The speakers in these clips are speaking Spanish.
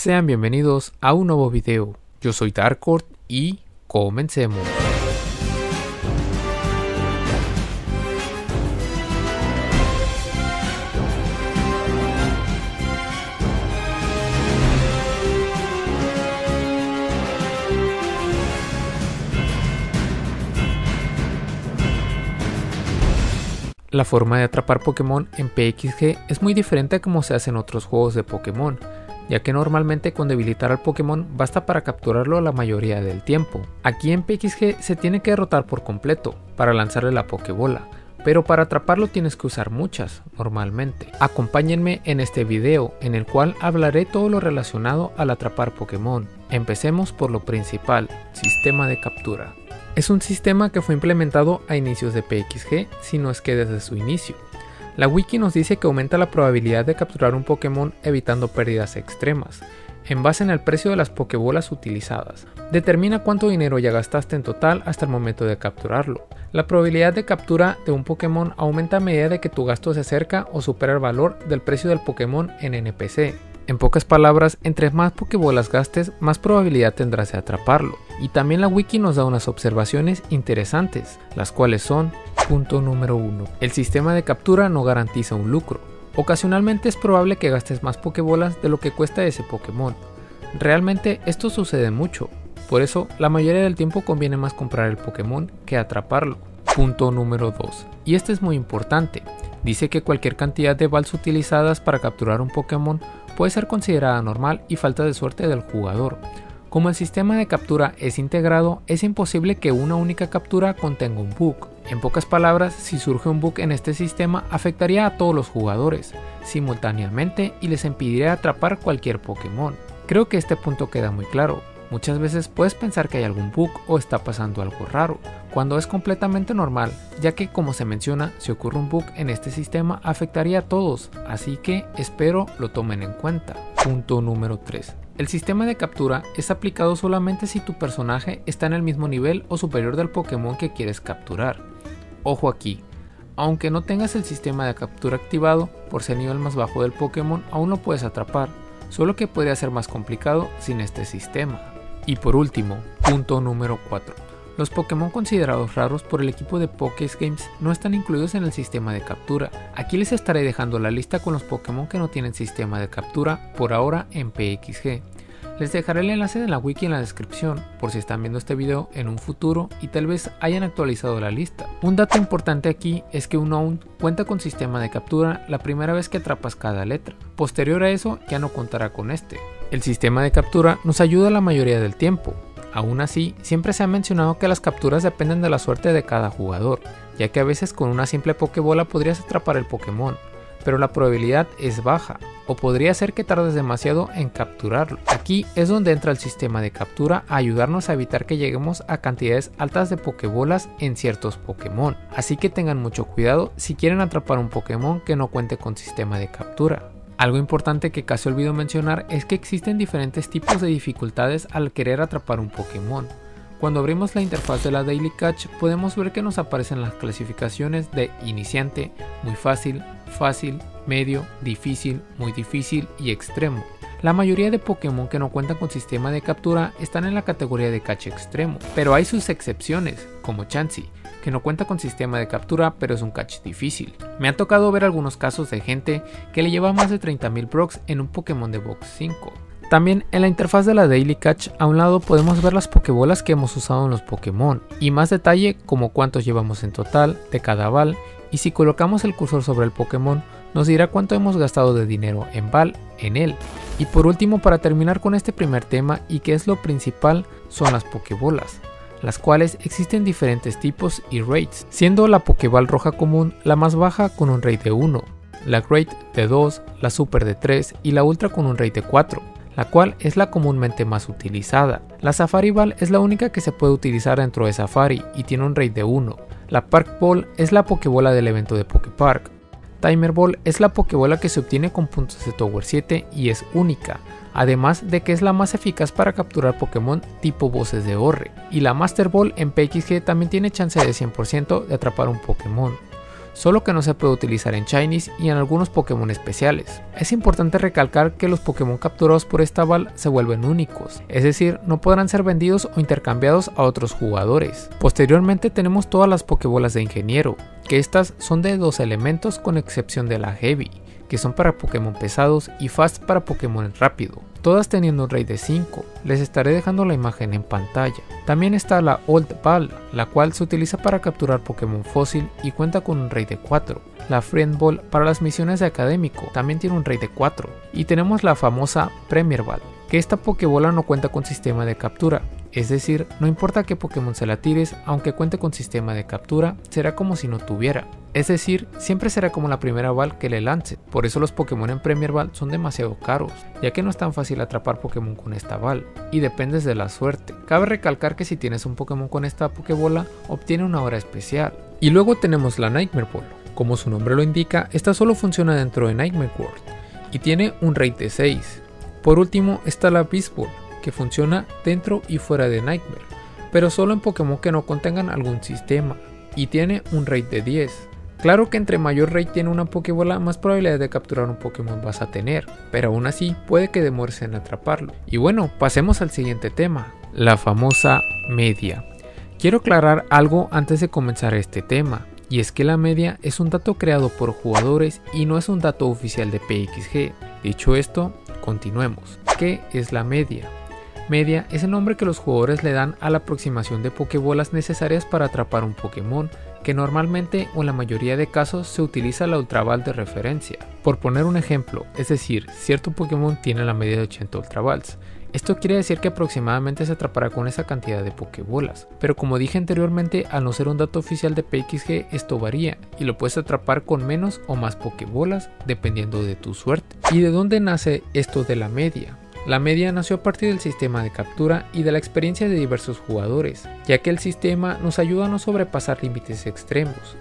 Sean bienvenidos a un nuevo video. Yo soy Darkord y comencemos. La forma de atrapar Pokémon en PXG es muy diferente a como se hace en otros juegos de Pokémon, ya que normalmente con debilitar al Pokémon basta para capturarlo la mayoría del tiempo. Aquí en PXG se tiene que derrotar por completo para lanzarle la Pokébola, pero para atraparlo tienes que usar muchas, normalmente. Acompáñenme en este video en el cual hablaré todo lo relacionado al atrapar Pokémon. Empecemos por lo principal, sistema de captura. Es un sistema que fue implementado a inicios de PXG, si no es que desde su inicio. La wiki nos dice que aumenta la probabilidad de capturar un Pokémon evitando pérdidas extremas, en base en el precio de las Pokébolas utilizadas. Determina cuánto dinero ya gastaste en total hasta el momento de capturarlo. La probabilidad de captura de un Pokémon aumenta a medida de que tu gasto se acerca o supera el valor del precio del Pokémon en NPC. En pocas palabras, entre más Pokébolas gastes, más probabilidad tendrás de atraparlo. Y también la wiki nos da unas observaciones interesantes, las cuales son Punto número 1. El sistema de captura no garantiza un lucro. Ocasionalmente es probable que gastes más Pokébolas de lo que cuesta ese Pokémon. Realmente esto sucede mucho, por eso la mayoría del tiempo conviene más comprar el Pokémon que atraparlo. Punto número 2. Y este es muy importante. Dice que cualquier cantidad de balls utilizadas para capturar un Pokémon puede ser considerada normal y falta de suerte del jugador. Como el sistema de captura es integrado, es imposible que una única captura contenga un bug. En pocas palabras, si surge un bug en este sistema, afectaría a todos los jugadores simultáneamente y les impediría atrapar cualquier Pokémon. Creo que este punto queda muy claro. Muchas veces puedes pensar que hay algún bug o está pasando algo raro, cuando es completamente normal, ya que como se menciona, si ocurre un bug en este sistema afectaría a todos, así que espero lo tomen en cuenta. Punto número 3. El sistema de captura es aplicado solamente si tu personaje está en el mismo nivel o superior del Pokémon que quieres capturar. Ojo aquí, aunque no tengas el sistema de captura activado, por ser nivel más bajo del Pokémon aún lo puedes atrapar, solo que podría ser más complicado sin este sistema. Y por último, punto número 4. Los Pokémon considerados raros por el equipo de Poké's Games no están incluidos en el sistema de captura. Aquí les estaré dejando la lista con los Pokémon que no tienen sistema de captura por ahora en PXG. Les dejaré el enlace de la wiki en la descripción por si están viendo este video en un futuro y tal vez hayan actualizado la lista. Un dato importante aquí es que un aún cuenta con sistema de captura la primera vez que atrapas cada letra. Posterior a eso ya no contará con este. El sistema de captura nos ayuda la mayoría del tiempo. Aún así, siempre se ha mencionado que las capturas dependen de la suerte de cada jugador, ya que a veces con una simple Pokébola podrías atrapar el Pokémon, pero la probabilidad es baja, o podría ser que tardes demasiado en capturarlo. Aquí es donde entra el sistema de captura a ayudarnos a evitar que lleguemos a cantidades altas de Pokébolas en ciertos Pokémon, así que tengan mucho cuidado si quieren atrapar un Pokémon que no cuente con sistema de captura. Algo importante que casi olvido mencionar es que existen diferentes tipos de dificultades al querer atrapar un Pokémon. Cuando abrimos la interfaz de la Daily Catch podemos ver que nos aparecen las clasificaciones de iniciante, muy fácil, fácil, medio, difícil, muy difícil y extremo. La mayoría de Pokémon que no cuentan con sistema de captura están en la categoría de catch extremo, pero hay sus excepciones, como Chansey, que no cuenta con sistema de captura pero es un catch difícil. Me ha tocado ver algunos casos de gente que le lleva más de 30.000 procs en un Pokémon de Box 5. También en la interfaz de la Daily Catch a un lado podemos ver las Pokébolas que hemos usado en los Pokémon y más detalle como cuántos llevamos en total de cada bal y si colocamos el cursor sobre el Pokémon nos dirá cuánto hemos gastado de dinero en bal en él. Y por último para terminar con este primer tema y que es lo principal son las Pokébolas las cuales existen diferentes tipos y rates, siendo la Pokéball roja común la más baja con un rate de 1, la Great de 2, la Super de 3 y la Ultra con un rate de 4, la cual es la comúnmente más utilizada. La Safari Ball es la única que se puede utilizar dentro de Safari y tiene un rate de 1. La Park Ball es la Pokébola del evento de Poképark. Timer Ball es la Pokébola que se obtiene con puntos de Tower 7 y es única, además de que es la más eficaz para capturar Pokémon tipo voces de Orre. Y la Master Ball en PXG también tiene chance de 100% de atrapar un Pokémon. solo que no se puede utilizar en Chinese y en algunos Pokémon especiales. Es importante recalcar que los Pokémon capturados por esta bal se vuelven únicos, es decir, no podrán ser vendidos o intercambiados a otros jugadores. Posteriormente tenemos todas las Pokébolas de Ingeniero, que estas son de dos elementos con excepción de la Heavy, que son para Pokémon pesados y Fast para Pokémon rápido todas teniendo un rey de 5. Les estaré dejando la imagen en pantalla. También está la Old Ball, la cual se utiliza para capturar Pokémon fósil y cuenta con un rey de 4. La Friend Ball para las misiones de académico también tiene un rey de 4. Y tenemos la famosa Premier Ball, que esta Pokébola no cuenta con sistema de captura, es decir, no importa qué Pokémon se la tires, aunque cuente con sistema de captura, será como si no tuviera. Es decir, siempre será como la primera Ball que le lance, por eso los Pokémon en Premier Ball son demasiado caros, ya que no es tan fácil atrapar Pokémon con esta Ball, y dependes de la suerte. Cabe recalcar que si tienes un Pokémon con esta Pokébola, obtiene una hora especial. Y luego tenemos la Nightmare Ball. Como su nombre lo indica, esta solo funciona dentro de Nightmare World, y tiene un rate de 6. Por último está la Beast Ball, que funciona dentro y fuera de Nightmare, pero solo en Pokémon que no contengan algún sistema, y tiene un rate de 10. Claro que entre mayor rate tiene una Pokébola, más probabilidad de capturar un Pokémon vas a tener, pero aún así puede que demores en atraparlo. Y bueno, pasemos al siguiente tema, la famosa media. Quiero aclarar algo antes de comenzar este tema, y es que la media es un dato creado por jugadores y no es un dato oficial de PXG. Dicho esto, continuemos. ¿Qué es la media? Media es el nombre que los jugadores le dan a la aproximación de Pokébolas necesarias para atrapar un Pokémon, que normalmente o en la mayoría de casos se utiliza la Ultraval de referencia. Por poner un ejemplo, es decir, cierto Pokémon tiene la media de 80 Ultravals. Esto quiere decir que aproximadamente se atrapará con esa cantidad de Pokébolas, pero como dije anteriormente, al no ser un dato oficial de PXG, esto varía y lo puedes atrapar con menos o más Pokébolas dependiendo de tu suerte. ¿Y de dónde nace esto de la media? La media nació a partir del sistema de captura y de la experiencia de diversos jugadores, ya que el sistema nos ayuda a no sobrepasar límites extremos.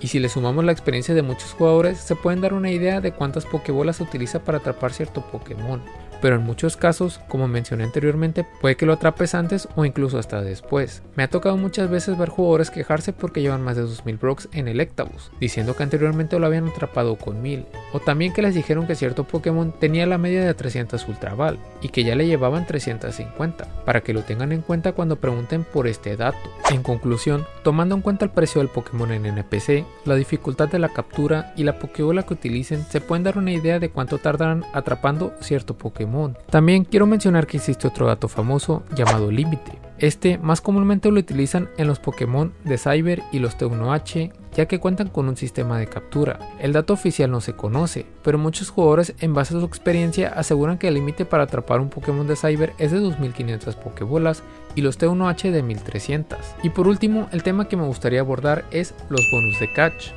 Y si le sumamos la experiencia de muchos jugadores, se pueden dar una idea de cuántas Pokébolas se utiliza para atrapar cierto Pokémon pero en muchos casos, como mencioné anteriormente, puede que lo atrapes antes o incluso hasta después. Me ha tocado muchas veces ver jugadores quejarse porque llevan más de 2000 Brocks en Electabuzz, diciendo que anteriormente lo habían atrapado con 1000, o también que les dijeron que cierto Pokémon tenía la media de 300 Ultraval y que ya le llevaban 350, para que lo tengan en cuenta cuando pregunten por este dato. En conclusión, tomando en cuenta el precio del Pokémon en NPC, la dificultad de la captura y la Pokébola que utilicen, se pueden dar una idea de cuánto tardarán atrapando cierto Pokémon también quiero mencionar que existe otro dato famoso llamado límite. Este más comúnmente lo utilizan en los Pokémon de Cyber y los T1H, ya que cuentan con un sistema de captura. El dato oficial no se conoce, pero muchos jugadores en base a su experiencia aseguran que el límite para atrapar un Pokémon de Cyber es de 2500 Pokébolas y los T1H de 1300. Y por último, el tema que me gustaría abordar es los bonus de catch.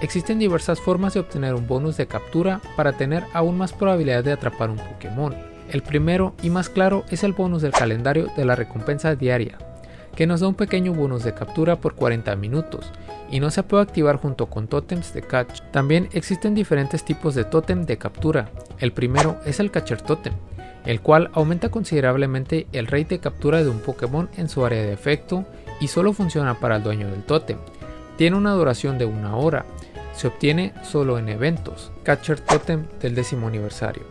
Existen diversas formas de obtener un bonus de captura para tener aún más probabilidad de atrapar un Pokémon. El primero y más claro es el bonus del calendario de la recompensa diaria, que nos da un pequeño bonus de captura por 40 minutos y no se puede activar junto con totems de catch. También existen diferentes tipos de totem de captura. El primero es el catcher totem, el cual aumenta considerablemente el rate de captura de un Pokémon en su área de efecto y solo funciona para el dueño del totem. Tiene una duración de una hora se obtiene solo en eventos, Catcher Totem del décimo aniversario.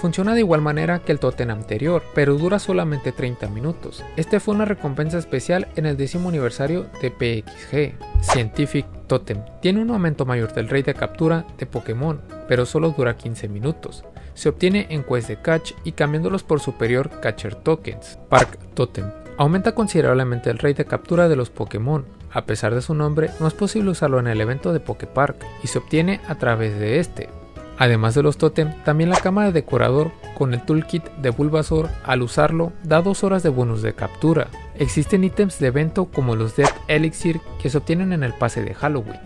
Funciona de igual manera que el totem anterior, pero dura solamente 30 minutos. Este fue una recompensa especial en el décimo aniversario de PXG. Scientific Totem tiene un aumento mayor del rate de captura de Pokémon, pero solo dura 15 minutos. Se obtiene en Quest de Catch y cambiándolos por superior Catcher Tokens. Park Totem aumenta considerablemente el rate de captura de los Pokémon, a pesar de su nombre, no es posible usarlo en el evento de Pokepark y se obtiene a través de este. Además de los totem, también la cama de decorador con el toolkit de Bulbasaur al usarlo da 2 horas de bonus de captura. Existen ítems de evento como los Death Elixir que se obtienen en el pase de Halloween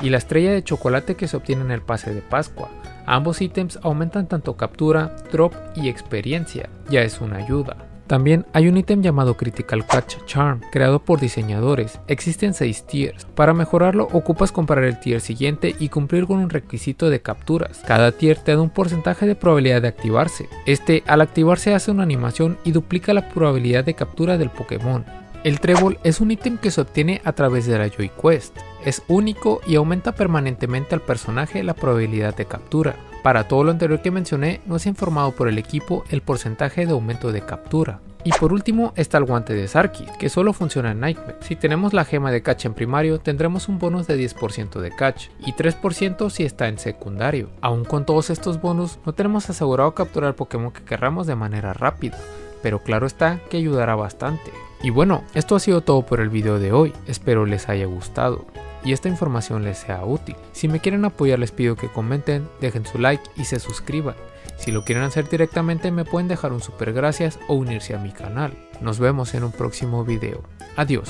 y la estrella de chocolate que se obtiene en el pase de Pascua. Ambos ítems aumentan tanto captura, drop y experiencia, ya es una ayuda. También hay un ítem llamado Critical Catch Charm, creado por diseñadores. Existen 6 tiers. Para mejorarlo ocupas comprar el tier siguiente y cumplir con un requisito de capturas. Cada tier te da un porcentaje de probabilidad de activarse. Este al activarse hace una animación y duplica la probabilidad de captura del Pokémon. El trébol es un ítem que se obtiene a través de la Joy Quest. Es único y aumenta permanentemente al personaje la probabilidad de captura. Para todo lo anterior que mencioné, no es informado por el equipo el porcentaje de aumento de captura. Y por último está el guante de Sarkis, que solo funciona en Nightmare. Si tenemos la gema de catch en primario, tendremos un bonus de 10% de catch y 3% si está en secundario. Aún con todos estos bonus, no tenemos asegurado capturar Pokémon que querramos de manera rápida, pero claro está que ayudará bastante. Y bueno, esto ha sido todo por el video de hoy, espero les haya gustado y esta información les sea útil. Si me quieren apoyar les pido que comenten, dejen su like y se suscriban. Si lo quieren hacer directamente me pueden dejar un super gracias o unirse a mi canal. Nos vemos en un próximo video. Adiós.